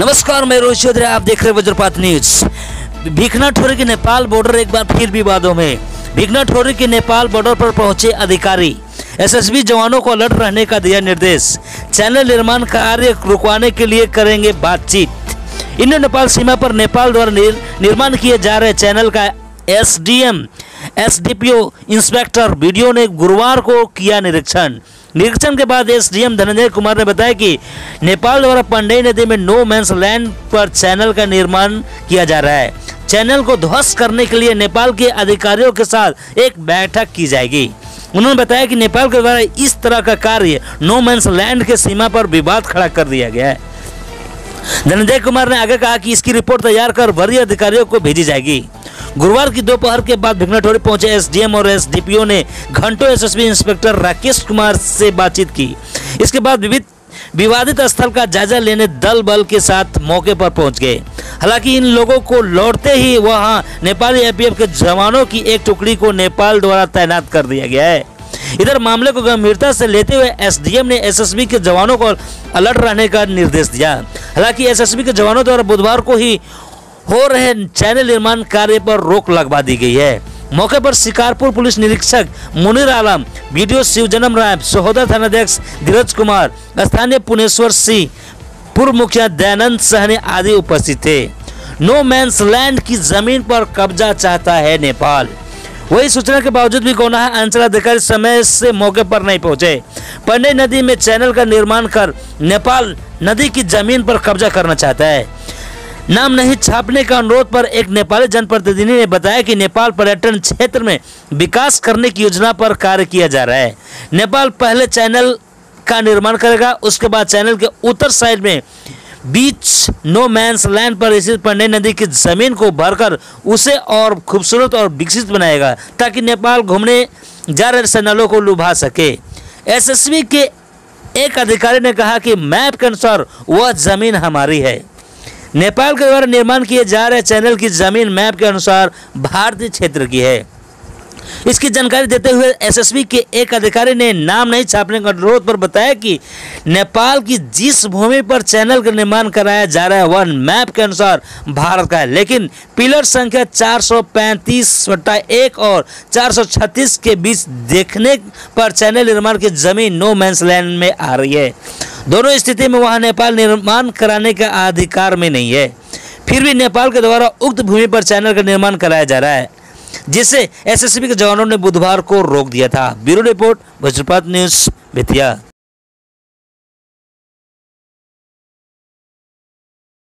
नमस्कार, मैं रोहित चौधरी, आप देख रहे वज्रपात न्यूज़। भीखना ठोरी के नेपाल बॉर्डर एक बार फिर विवादों में। भीखना ठोरी के नेपाल बॉर्डर पर पहुँचे अधिकारी। एसएसबी जवानों को अलर्ट रहने का दिया निर्देश। चैनल निर्माण कार्य रुकवाने के लिए करेंगे बातचीत। इंडो नेपाल सीमा पर नेपाल द्वारा निर्माण किए जा रहे चैनल का एसडीएम, एसडीपीओ इंस्पेक्टर वीडियो ने गुरुवार को किया निरीक्षण। निरीक्षण के बाद एसडीएम धनंजय कुमार ने बताया कि नेपाल द्वारा पंडई नदी में नो मैंस लैंड पर चैनल का निर्माण किया जा रहा है। चैनल को ध्वस्त करने के लिए नेपाल के अधिकारियों के साथ एक बैठक की जाएगी। उन्होंने बताया कि नेपाल के द्वारा इस तरह का कार्य नो मैंस लैंड के सीमा पर विवाद खड़ा कर दिया गया है। धनंजय कुमार ने आगे कहा कि इसकी रिपोर्ट तैयार कर वरीय अधिकारियों को भेजी जाएगी। गुरुवार की दोपहर के बाद भिगनाठोरी पहुँचे एसडीएम और एसडीपीओ ने घंटों एसएसबी इंस्पेक्टर राकेश कुमार से बातचीत की। इसके बाद विविध विवादित स्थल का जायजा लेने दल बल के साथ मौके पर पहुँच गए। हालाँकि इन लोगों को लौटते ही वहाँ नेपाली एपीएफ के जवानों की एक टुकड़ी को नेपाल द्वारा तैनात कर दिया गया है। इधर मामले को गंभीरता से लेते हुए एसडीएम ने एसएसबी के जवानों को अलर्ट रहने का निर्देश दिया। हालाँकि एसएसबी के जवानों द्वारा बुधवार को ही हो रहे चैनल निर्माण कार्य पर रोक लगवा दी गई है। मौके पर शिकारपुर पुलिस निरीक्षक मुनीर आलम वीडियो शिवजनम राय सहोदर थानाध्यक्ष धीरज कुमार, स्थानीय पुनेश्वर सिंह, पूर्व मुखिया दयानंद सहनी आदि उपस्थित थे। नो मैंस लैंड की ज़मीन पर कब्जा चाहता है नेपाल। वही सूचना के बावजूद भी कोना अंचल अधिकारी समय से मौके पर नहीं पहुँचे। पंडई नदी में चैनल का निर्माण कर नेपाल नदी की ज़मीन पर कब्जा करना चाहता है। नाम नहीं छापने का अनुरोध पर एक नेपाली जनप्रतिनिधि ने बताया कि नेपाल पर्यटन क्षेत्र में विकास करने की योजना पर कार्य किया जा रहा है। नेपाल पहले चैनल का निर्माण करेगा, उसके बाद चैनल के उत्तर साइड में बीच नो मैंस लैंड पर स्थित पंडई नदी की ज़मीन को भरकर उसे और खूबसूरत और विकसित बनाएगा, ताकि नेपाल घूमने जा रहे सैलानियों को लुभा सके। एसएसबी के एक अधिकारी ने कहा कि मैप के अनुसार वह ज़मीन हमारी है। नेपाल के द्वारा निर्माण किए जा रहे चैनल की ज़मीन मैप के अनुसार भारतीय क्षेत्र की है। इसकी जानकारी देते हुए एसएसबी के एक अधिकारी ने नाम नहीं छापने के अनुरोध पर बताया कि नेपाल की जिस भूमि पर चैनल का निर्माण कराया जा रहा है, वह मैप के अनुसार भारत का है। लेकिन पिलर संख्या चार सौ पैंतीस एक और 436 के बीच देखने पर चैनल निर्माण की ज़मीन नो मैंस लैंड में आ रही है। दोनों स्थिति में वहाँ नेपाल निर्माण कराने का अधिकार में नहीं है। फिर भी नेपाल के द्वारा उक्त भूमि पर चैनल का निर्माण कराया जा रहा है, जिसे एसएसबी के जवानों ने बुधवार को रोक दिया था। Bureau report, Vajrapat news, Bettiah.